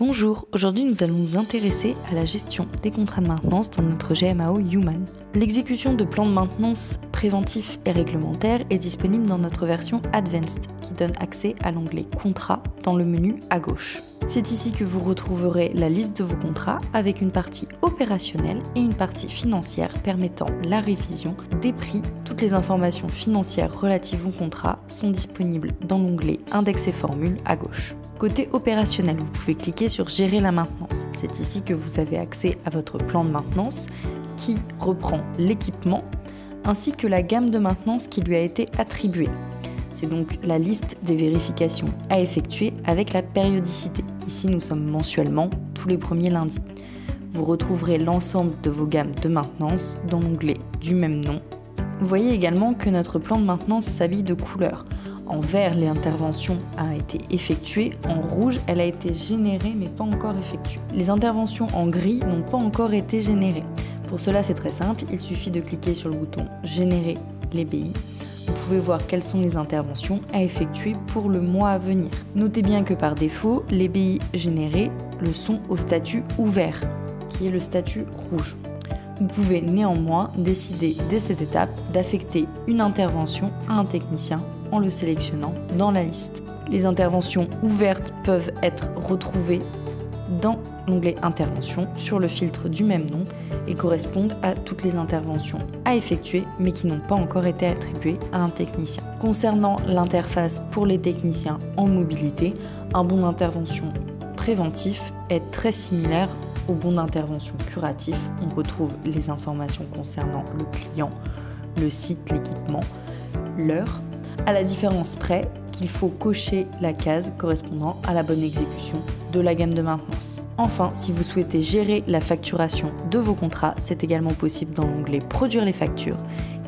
Bonjour, aujourd'hui nous allons nous intéresser à la gestion des contrats de maintenance dans notre GMAO Human. L'exécution de plans de maintenance préventifs et réglementaires est disponible dans notre version Advanced qui donne accès à l'onglet Contrats dans le menu à gauche. C'est ici que vous retrouverez la liste de vos contrats avec une partie opérationnelle et une partie financière permettant la révision des prix. Toutes les informations financières relatives au contrat sont disponibles dans l'onglet Index et formules à gauche. Côté opérationnel, vous pouvez cliquer sur Gérer la maintenance. C'est ici que vous avez accès à votre plan de maintenance qui reprend l'équipement ainsi que la gamme de maintenance qui lui a été attribuée. C'est donc la liste des vérifications à effectuer avec la périodicité. Ici, nous sommes mensuellement tous les premiers lundis. Vous retrouverez l'ensemble de vos gammes de maintenance dans l'onglet du même nom. Vous voyez également que notre plan de maintenance s'habille de couleurs. En vert, l'intervention a été effectuée. En rouge, elle a été générée mais pas encore effectuée. Les interventions en gris n'ont pas encore été générées. Pour cela, c'est très simple. Il suffit de cliquer sur le bouton Générer les BI pouvez voir quelles sont les interventions à effectuer pour le mois à venir. Notez bien que par défaut, les BI générés le sont au statut ouvert, qui est le statut rouge. Vous pouvez néanmoins décider dès cette étape d'affecter une intervention à un technicien en le sélectionnant dans la liste. Les interventions ouvertes peuvent être retrouvées dans l'onglet Intervention sur le filtre du même nom et correspondent à toutes les interventions à effectuer mais qui n'ont pas encore été attribuées à un technicien. Concernant l'interface pour les techniciens en mobilité, un bon d'intervention préventif est très similaire au bon d'intervention curatif. On retrouve les informations concernant le client, le site, l'équipement, l'heure, à la différence près qu'il faut cocher la case correspondant à la bonne exécution de la gamme de maintenance. Enfin, si vous souhaitez gérer la facturation de vos contrats, c'est également possible dans l'onglet Produire les factures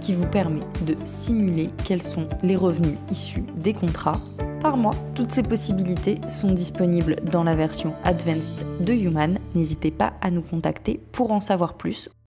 qui vous permet de simuler quels sont les revenus issus des contrats par mois. Toutes ces possibilités sont disponibles dans la version Advanced de Human. N'hésitez pas à nous contacter pour en savoir plus